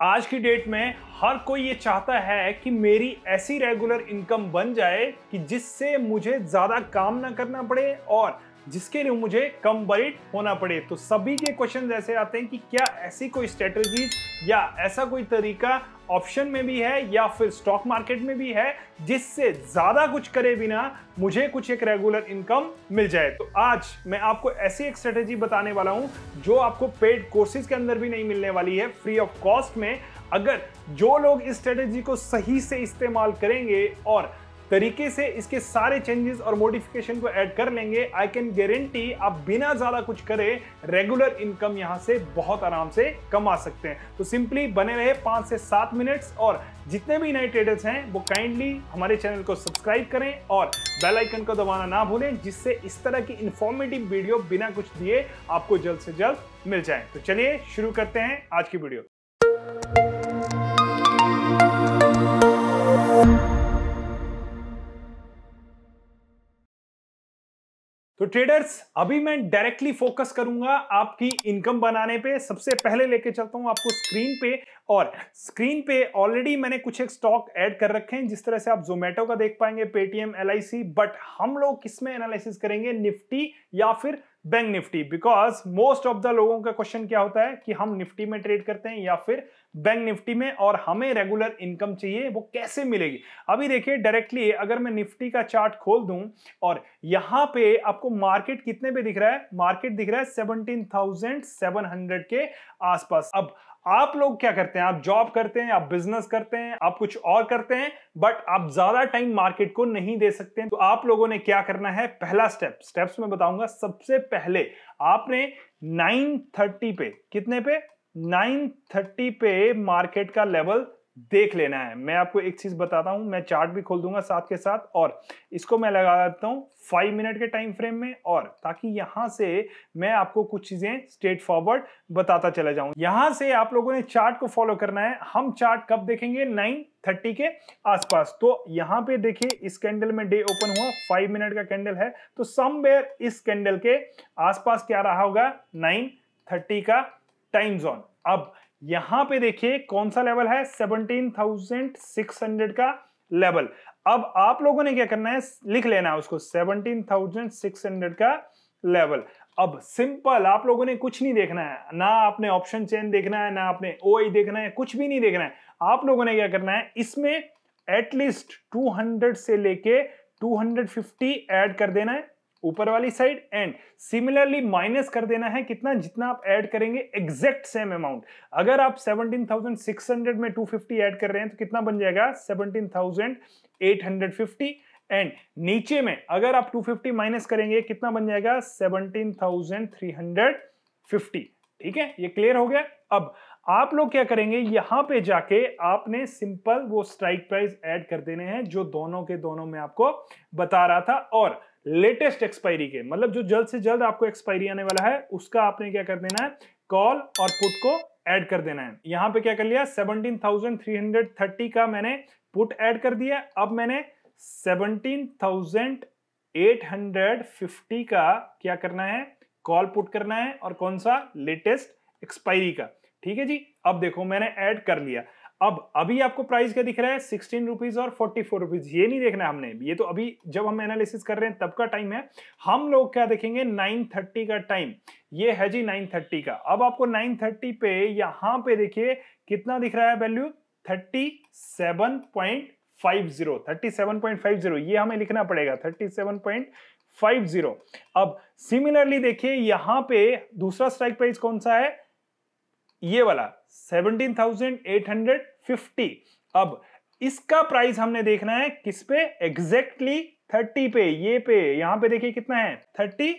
आज की डेट में हर कोई ये चाहता है कि मेरी ऐसी रेगुलर इनकम बन जाए कि जिससे मुझे ज़्यादा काम ना करना पड़े और जिसके लिए मुझे कम बरिट होना पड़े। तो सभी के क्वेश्चन ऐसे आते हैं कि क्या ऐसी कोई स्ट्रेटेजी या ऐसा कोई तरीका ऑप्शन में भी है या फिर स्टॉक मार्केट में भी है जिससे ज़्यादा कुछ करे बिना मुझे कुछ एक रेगुलर इनकम मिल जाए। तो आज मैं आपको ऐसी एक स्ट्रेटेजी बताने वाला हूँ जो आपको पेड कोर्सेज के अंदर भी नहीं मिलने वाली है फ्री ऑफ़ कॉस्ट में। अगर जो लोग इस स्ट्रेटेजी को सही से इस्तेमाल करेंगे और तरीके से इसके सारे चेंजेस और मॉडिफिकेशन को ऐड कर लेंगे। आई कैन गारंटी आप बिना ज़्यादा कुछ करे रेगुलर इनकम यहाँ से बहुत आराम से कमा सकते हैं। तो सिंपली बने रहे पाँच से सात मिनट्स और जितने भी नए ट्रेडर्स हैं, वो काइंडली हमारे चैनल को सब्सक्राइब करें और बेल आइकन को दबाना ना भूलें, जिससे इस तरह की इंफॉर्मेटिव वीडियो बिना कुछ दिए आपको जल्द से जल्द मिल जाए। तो चलिए शुरू करते हैं आज की वीडियो तो ट्रेडर्स अभी मैं डायरेक्टली फोकस करूँगा आपकी इनकम बनाने पे। सबसे पहले लेके चलता हूँ आपको स्क्रीन पे। और स्क्रीन पे ऑलरेडी मैंने कुछ एक स्टॉक ऐड कर रखे हैं, जिस तरह से आप जोमेटो का देख पाएँगे पेटीएम एल बट हम लोग किसमें एनालिसिस करेंगे? निफ्टी या फिर bank Nifty because most of the लोगों का क्वेश्चन क्या होता है कि हम निफ्टी में ट्रेड करते हैं या फिर बैंक निफ्टी में और हमें रेगुलर इनकम चाहिए, वो कैसे मिलेगी? अभी देखिए डायरेक्टली अगर मैं निफ्टी का चार्ट खोल दूँ और यहाँ पे आपको मार्केट कितने पे दिख रहा है? मार्केट दिख रहा है सेवनटीन थाउज़ेंड सेवन हंड्रेड के आसपास। अब आप लोग क्या करते हैं? आप जॉब करते हैं, आप बिज़नेस करते हैं, आप कुछ और करते हैं बट आप ज़्यादा टाइम मार्केट को नहीं दे सकते। तो आप लोगों ने क्या करना है? पहला स्टेप स्टेप्स में बताऊँगा। सबसे पहले आपने 930 पे, कितने पे? 930 पे मार्केट का लेवल देख लेना है। मैं आपको एक चीज़ बताता हूँ, मैं चार्ट भी खोल दूँगा साथ के साथ और इसको मैं लगा देता हूँ फाइव मिनट के टाइम फ्रेम में और ताकि यहाँ से मैं आपको कुछ चीज़ें स्ट्रेट फॉरवर्ड बताता चला जाऊँ। यहाँ से आप लोगों ने चार्ट को फॉलो करना है। हम चार्ट कब देखेंगे? नाइन थर्टी के आसपास। तो यहाँ पे देखिए, इस कैंडल में डे ओपन हुआ फाइव मिनट का कैंडल है। तो समवेयर इस कैंडल के आसपास क्या रहा होगा? नाइन थर्टी का टाइम जोन अब यहाँ पे देखिए कौन सा लेवल है? 17,600 का लेवल अब आप लोगों ने क्या करना है? लिख लेना है उसको 17,600 का लेवल अब सिंपल आप लोगों ने कुछ नहीं देखना है। ना आपने ऑप्शन चेन देखना है ना आपने ओ देखना है कुछ भी नहीं देखना है। आप लोगों ने क्या करना है? इसमें एटलीस्ट 200 से लेके 250 ऐड कर देना है। ऊपर वाली साइड एंड सिमिलरली माइनस कर देना है कितना जितना आप ऐड करेंगे एग्जैक्ट सेम अमाउंट। अगर आप 17,600 में 250 ऐड कर रहे हैं तो कितना बन जाएगा? 17,850 एंड नीचे में अगर आप 250 माइनस करेंगे कितना बन जाएगा? 17,350 ठीक है? ये क्लियर हो गया? अब आप लोग क्या करेंगे? यहाँ पे जाके आपने सिंपल वो स्ट्राइक प्राइस ऐड कर देने हैं जो दोनों के दोनों में आपको बता रहा था। और लेटेस्ट एक्सपायरी के मतलब जो जल्द से जल्द आपको एक्सपायरी आने वाला है उसका आपने क्या कर देना है कॉल और पुट को ऐड कर देना है। यहाँ पे क्या कर लिया 17,330 का मैंने पुट ऐड कर दिया अब मैंने 17,850 का क्या करना है कॉल पुट करना है और कौन सा लेटेस्ट एक्सपायरी का। ठीक है जी अब देखो मैंने ऐड कर लिया। अब, अभी आपको प्राइस क्या दिख रहा है? सिक्सटीन रुपीज़ और फोर्टी फोर रुपीज़ ये नहीं देखना है हमने। ये तो अभी जब हम एनालिसिस कर रहे हैं, तब का टाइम है। हम लोग क्या देखेंगे? नाइन थर्टी का टाइम ये है जी नाइन थर्टी का। अब आपको नाइन थर्टी पे यहाँ पे देखिए, कितना दिख रहा है value thirty seven point five zero thirty seven point five zero ये हमें लिखना पड़ेगा। Thirty seven point five zero अब सिमिलरली देखिए, यहाँ पे दूसरा स्ट्राइक प्राइस कौन सा है? ये वाला। 17,850 अब इसका प्राइस हमने देखना है किस पे? एग्जैक्टली 30 पे। ये पे। यहाँ पे देखिए कितना है? थर्टी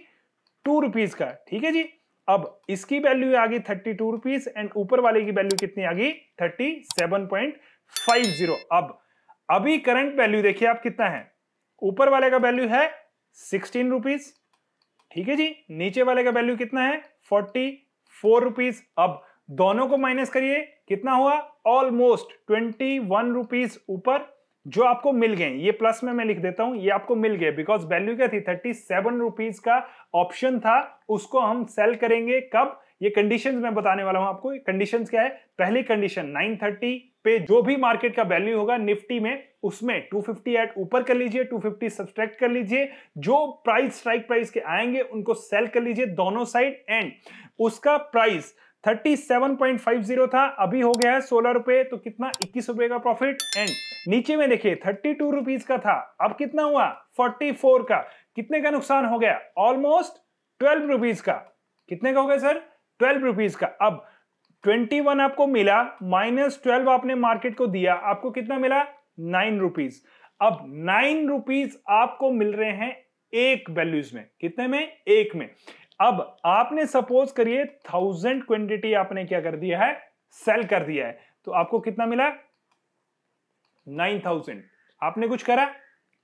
टू रुपीज़ का। ठीक है जी? अब इसकी वैल्यू आ गई थर्टी टू रुपीज़ एंड ऊपर वाले की वैल्यू कितनी आ गई? Thirty seven point five zero. अब अभी करंट वैल्यू देखिए आप कितना है। ऊपर वाले का वैल्यू है सिक्सटीन रुपीज़ ठीक है जी? नीचे वाले का वैल्यू कितना है? फोर्टी फोर रुपीज़ अब दोनों को माइनस करिए, कितना हुआ? ऑलमोस्ट ट्वेंटी वन रुपीज़ ऊपर जो आपको मिल गए। ये प्लस में मैं लिख देता हूँ, ये आपको मिल गए बिकॉज़ वैल्यू क्या थी? थर्टी सेवन रुपीज़ का ऑप्शन था, उसको हम सेल करेंगे कब? ये कंडीशंस मैं बताने वाला हूँ आपको। कंडीशंस क्या है? पहली कंडीशन 930 पे जो भी मार्केट का वैल्यू होगा निफ्टी में, उसमें 250 एट ऊपर कर लीजिए 250 सब्सट्रैक्ट कर लीजिए। जो प्राइस स्ट्राइक प्राइस के आएँगे, उनको सेल कर लीजिए दोनों साइड एंड उसका प्राइस 37.50 था, अभी हो गया है सोलह रुपए तो कितना? इक्कीस रुपए का प्रॉफिट एंड नीचे में देखिए, थर्टी टू रुपीज़ का था, अब कितना हुआ? 44 का। कितने का नुकसान हो गया? ऑलमोस्ट ट्वेल्व रुपीज़ का। कितने का हो गया सर ट्वेल्व रुपीज़ का। अब ट्वेंटी वन आपको मिला माइनस ट्वेल्व आपने मार्केट को दिया, आपको कितना मिला? नाइन रुपीज़ अब नाइन रुपीज़ आपको मिल रहे हैं एक वैल्यूज़ में। कितने में? एक में। अब आपने सपोज़ करिए थाउज़ेंड क्वांटिटी आपने क्या कर दिया है? सेल कर दिया है। तो आपको कितना मिला? नाइन थाउज़ेंड आपने कुछ करा?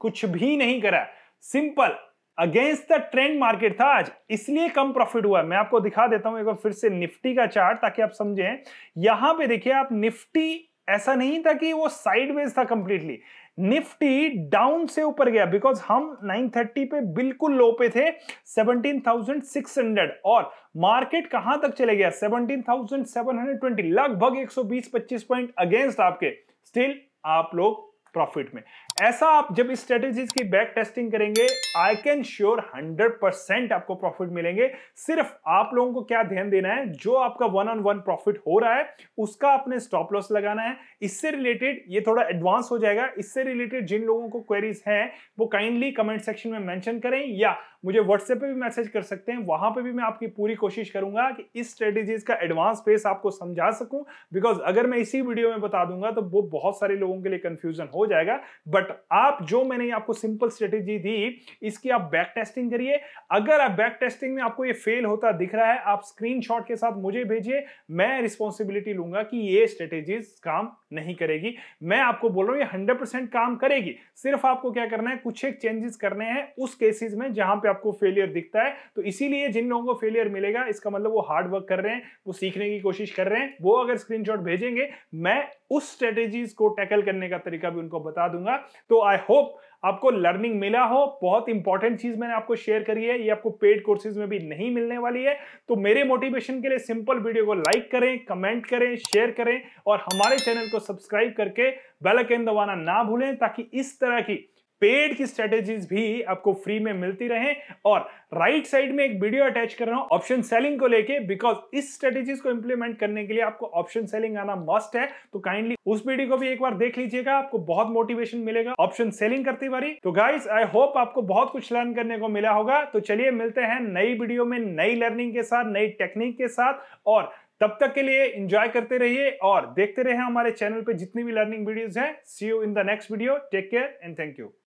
कुछ भी नहीं करा। Simple against the trend market था आज, इसलिए कम प्रॉफिट हुआ। मैं आपको दिखा देता हूँ एक बार फिर से निफ्टी का चार्ट ताकि आप समझें। यहाँ पे देखिए आप निफ्टी, ऐसा नहीं था कि वो साइडवेज था कंप्लीटली निफ्टी डाउन से ऊपर गया बिकॉज़ हम 930 पे बिल्कुल लो पे थे 17,600 और मार्केट कहाँ तक चले गया? 17,720 लगभग 120-25 पॉइंट अगेंस्ट आपके। स्टिल आप लोग प्रॉफिट में। ऐसा आप जब इस स्ट्रेटेजीज की बैक टेस्टिंग करेंगे आई कैन श्योर 100 परसेंट आपको प्रॉफिट मिलेंगे। सिर्फ़ आप लोगों को क्या ध्यान देना है? जो आपका वन ऑन वन प्रॉफिट हो रहा है, उसका अपने स्टॉप लॉस लगाना है। इससे रिलेटेड ये थोड़ा एडवांस हो जाएगा। इससे रिलेटेड जिन लोगों को क्वेरीज हैं, वो काइंडली कमेंट सेक्शन में मेंशन करें या मुझे व्हाट्सएप पे भी मैसेज कर सकते हैं। वहाँ पे भी मैं आपकी पूरी कोशिश करूँगा कि इस स्ट्रेटेजीज का एडवांस पेस आपको समझा सकूँ। बिकॉज़ अगर मैं इसी वीडियो में बता दूँगा तो वो बहुत सारे लोगों के लिए कंफ्यूजन हो जाएगा। बट आप जो मैंने आपको सिंपल स्ट्रेटेजी दी, इसकी आप बैक टेस्टिंग करिए। अगर आप बैक टेस्टिंग में आपको ये फेल होता दिख रहा है, आप स्क्रीन के साथ मुझे भेजिए। मैं रिस्पॉन्सिबिलिटी लूँगा कि ये स्ट्रेटेजीज काम नहीं करेगी। मैं आपको बोल रहा हूँ, ये हंड्रेड परसेंट काम करेगी। सिर्फ़ आपको क्या करना है, कुछ एक चेंजेस करने हैं उस केसेस में जहाँ पे आपको फेलियर दिखता है। तो इसीलिए जिन लोगों को फेलियर मिलेगा, इसका मतलब वो हार्ड वर्क कर रहे हैं, वो सीखने की कोशिश कर रहे हैं। वो अगर स्क्रीनशॉट भेजेंगे, मैं उस स्ट्रेटेजीज को टैकल करने का तरीका भी उनको बता दूँगा। तो आई होप आपको लर्निंग मिला हो। बहुत इंपॉर्टेंट चीज़ मैंने आपको शेयर करी है। ये आपको पेड कोर्सेज में भी नहीं मिलने वाली है। तो मेरे मोटिवेशन के लिए सिंपल वीडियो को लाइक करें कमेंट करें शेयर करें और हमारे चैनल को सब्सक्राइब करके बेल आइकन दबाना ना भूलें ताकि इस तरह की पेड की स्ट्रेटेजीज भी आपको फ्री में मिलती रहे। और राइट साइड में एक वीडियो अटैच कर रहा हूँ ऑप्शन सेलिंग को लेके बिकॉज़ इस स्ट्रेटेजीज को इंप्लीमेंट करने के लिए आपको ऑप्शन सेलिंग आना मस्ट है। तो काइंडली उस वीडियो को भी एक बार देख लीजिएगा, आपको बहुत मोटिवेशन मिलेगा ऑप्शन सेलिंग करती बारी। तो गाइज़ आई होप आपको बहुत कुछ लर्न करने को मिला होगा। तो चलिए मिलते हैं नई वीडियो में, नई लर्निंग के साथ, नई टेक्निक के साथ। और तब तक के लिए एंजॉय करते रहिए और देखते रहे हमारे चैनल पे जितनी भी लर्निंग वीडियोस हैं। See you in the next video take care and thank you